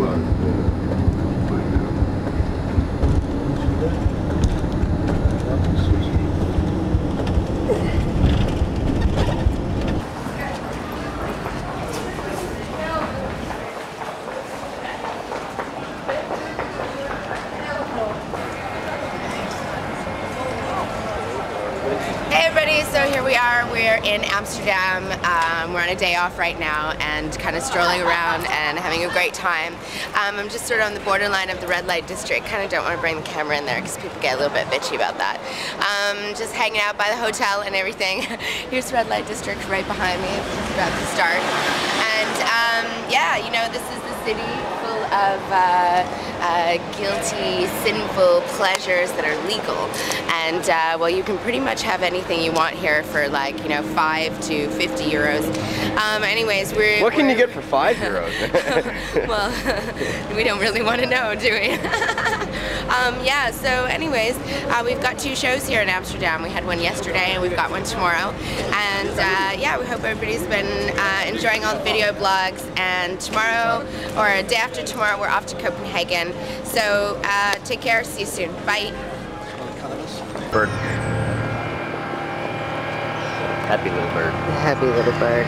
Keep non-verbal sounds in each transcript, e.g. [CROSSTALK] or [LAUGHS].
Black. In Amsterdam. Um, we're on a day off right now and kind of strolling around and having a great time. Um, I'm just sort of on the borderline of the red light district. Kind of don't want to bring the camera in there because people get a little bit bitchy about that. Um, just hanging out by the hotel and everything. [LAUGHS] Here's the red light district right behind me. It's about to start. And um, yeah, you know, this is the city of uh, uh, guilty, sinful pleasures that are legal. And uh, well, you can pretty much have anything you want here for like, you know, five to 50 euros. Um, anyways, we're... What can we're, you get for five euros? [LAUGHS] [LAUGHS] well, [LAUGHS] we don't really want to know, do we? um, yeah, so anyways, uh, we've got two shows here in Amsterdam. We had one yesterday and we've got one tomorrow. And uh, yeah, we hope everybody's been uh, enjoying all the video blogs. And tomorrow, or a day after tomorrow, tomorrow we're off to Copenhagen. So uh, take care. See you soon. Bye. Bird. Happy little bird. Happy little bird.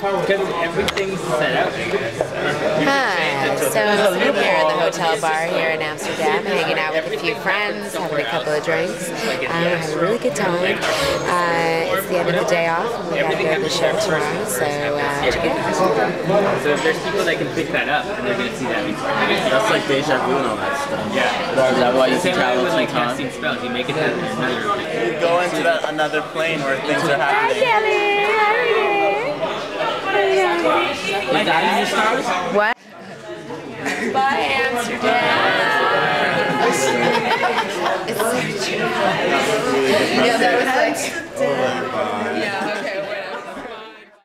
Because everything's set up. Hi, so I'm sitting here in the hotel bar here in Amsterdam, hanging out with a few friends, having a couple of drinks. Um, having a really good time. Uh, it's the end of the day off, and we got to go to the show tomorrow, so uh, check it out. So if there's people that can pick that up, and they're going to see that before. That's like deja vu and all that stuff. Yeah. Is that why you Same way travel with to like Cannes? casting spells. You make it happen another You go into that another plane where things are happening. Is that in your stars? What? Bye, Amsterdam. it's so true. Yeah, that was like. Oh.